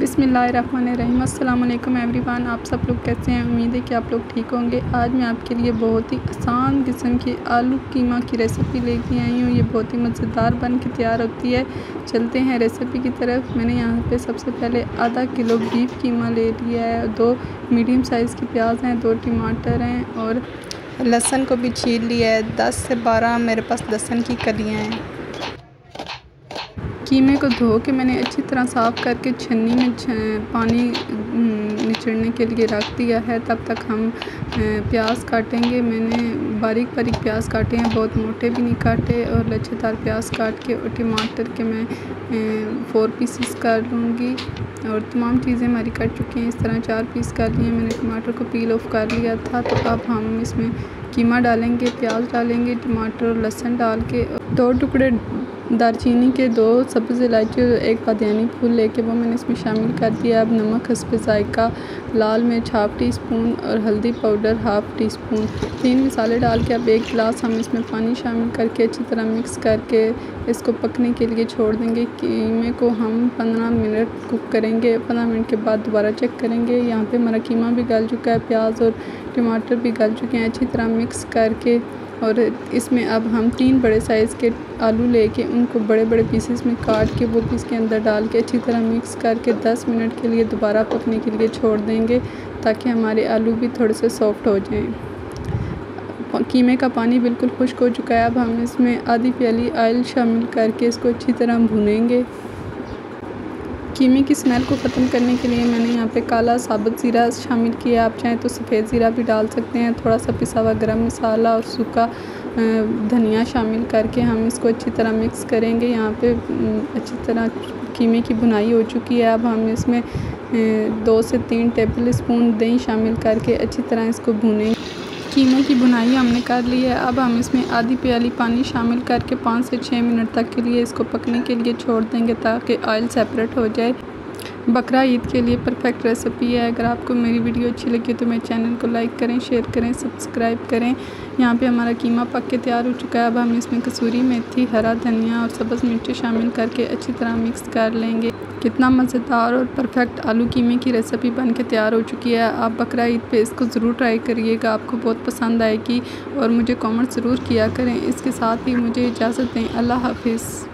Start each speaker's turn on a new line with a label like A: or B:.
A: بسم اللہ الرحمن الرحیم۔ السلام علیکم ایوری ون آپ سب لوگ کیسے ہیں؟ امید ہے کہ آپ لوگ ٹھیک ہوں گے۔ آج میں آپ کے لیے بہت ہی آسان قسم کی آلو قیمہ کی ریسیپی لے کے آئی ہوں۔ یہ بہت ہی مزیدار بن کے تیار ہوتی ہے۔ چلتے ہیں ریسیپی کی طرف۔ میں نے یہاں پہ سب سے پہلے آدھا کلو بیف قیمہ لے لیا ہے۔ دو میڈیم سائز کی پیاز ہیں، دو ٹماٹر ہیں اور لہسن کو بھی چھیل لیا ہے۔ دس سے بارہ میرے پاس لہسن کی کلیاں ہیں۔ قیمے کو دھو کے میں نے اچھی طرح صاف کر کے چھنی میں پانی نچڑنے کے لیے رکھ دیا ہے۔ تب تک ہم پیاز کاٹیں گے۔ میں نے باریک باریک پیاز کاٹے ہیں، بہت موٹے بھی نہیں کاٹے اور لچھے دار پیاز کاٹ کے اور ٹماٹر کے میں فور پیسز کر لوں گی۔ اور تمام چیزیں ہماری کٹ چکی ہیں۔ اس طرح چار پیس کر لیے میں نے ٹماٹر کو پیل آف کر لیا تھا۔ تو اب ہم اس میں قیمہ ڈالیں گے، پیاز ڈالیں گے، ٹماٹر اور لہسن ڈال کے۔ دو ٹکڑے دار چینی کے دو سبز الائچی اور ایک بادیانی پھول لے کے وہ میں نے اس میں شامل کر دیا۔ اب نمک حسب ذائقہ، لال مرچ ہاف ٹی سپون اور ہلدی پاؤڈر ہاف ٹی سپون۔ تین مسالے ڈال کے اب ایک گلاس ہم اس میں پانی شامل کر کے اچھی طرح مکس کر کے اس کو پکنے کے لیے چھوڑ دیں گے۔ قیمے کو ہم پندرہ منٹ کوک کریں گے۔ پندرہ منٹ کے بعد دوبارہ چیک کریں گے۔ یہاں پہ ہمارا قیمہ بھی گل چکا ہے۔ پیاز اور ٹماٹر بھی گل چکے ہیں، اچھی طرح مکس کر کے اور اس میں اب ہم تین بڑے سائز کے آلو لے کے ان کو بڑے بڑے پیسز میں کاٹ کے وہ پیس کے اندر ڈال کے اچھی طرح مکس کر کے دس منٹ کے لیے دوبارہ پکنے کے لیے چھوڑ دیں گے تاکہ ہمارے آلو بھی تھوڑے سے سافٹ ہو جائیں۔ قیمے کا پانی بالکل خشک ہو چکا ہے، اب ہم اس میں آدھی پیالی آئل شامل کر کے اس کو اچھی طرح بھونیں گے۔ قیمے کی سمیل کو ختم کرنے کے لیے میں نے یہاں پہ کالا ثابت زیرہ شامل کیا آپ چاہیں تو سفید زیرہ بھی ڈال سکتے ہیں۔ تھوڑا سا پسا ہوا گرم مسالہ اور سوکھا دھنیا شامل کر کے ہم اس کو اچھی طرح مکس کریں گے۔ یہاں پہ اچھی طرح قیمے کی بنائی ہو چکی ہے۔ اب ہم اس میں دو سے تین ٹیبل اسپون دہی شامل کر کے اچھی طرح اس کو بھونیں۔ گے قیمے کی بنائی ہم نے کر لی ہے۔ اب ہم اس میں آدھی پیالی پانی شامل کر کے پانچ سے چھ منٹ تک کے لیے اس کو پکنے کے لیے چھوڑ دیں گے تاکہ آئل سیپریٹ ہو جائے۔ بکرا عید کے لیے پرفیکٹ ریسیپی ہے۔ اگر آپ کو میری ویڈیو اچھی لگی تو میرے چینل کو لائک کریں، شیئر کریں، سبسکرائب کریں۔ یہاں پہ ہمارا قیمہ پک کے تیار ہو چکا ہے۔ اب ہم اس میں کسوری، میتھی، ہرا، دھنیا اور سبز مرچی شامل کر کے اچھی طرح مکس کر لیں گے۔ کتنا مزیدار اور پرفیکٹ آلو قیمے کی ریسیپی بن کے تیار ہو چکی ہے۔ آپ بکرا عید پہ اس کو ضرور ٹرائی کریے گا۔ آپ کو بہت پسند آئے گی اور مجھے کامنٹ ضرور کیا کریں۔ اس کے ساتھ ہی مجھے اجازت دیں۔ اللہ حافظ۔